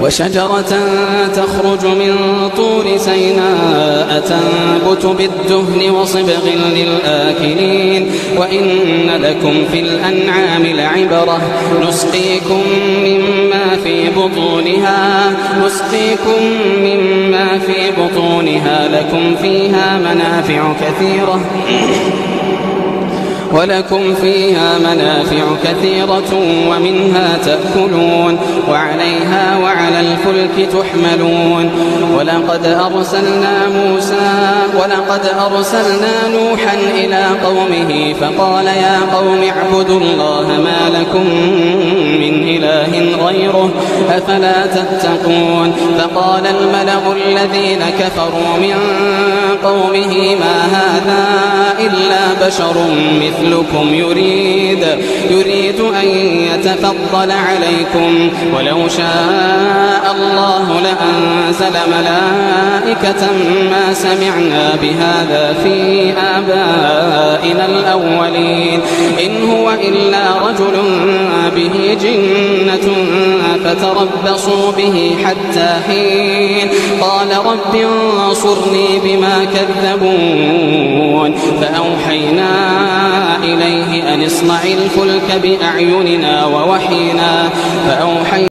وشجرة تخرج من طور سيناء تنبت بالدهن وصبغ للآكلين. وإن لكم في الأنعام لعبرة. نسقيكم مما في بطونها. نسقيكم مما في بطونها. لكم فيها منافع كثيرة. ولكم فيها منافع كثيرة ومنها تأكلون. وعليها الفلك تحملون. ولقد أرسلنا موسى ولقد أرسلنا نوحا إلى قومه فقال يا قوم اعبدوا الله ما لكم من إله غيره أفلا تتقون. فقال الملأ الذين كفروا من قومه ما هذا إلا بشر مثلكم يريد يريد أن يتفضل عليكم. ولو شاء الله لأنزل ملائكة ما سمعنا بهذا في آبائنا الأولين. إن هو إلا رجل به جنة فتربصوا به حتى حين. قال رب انصرني بما كذبون. فأوحينا إليه أن اصنع الفلك بأعيننا ووحينا فأوحينا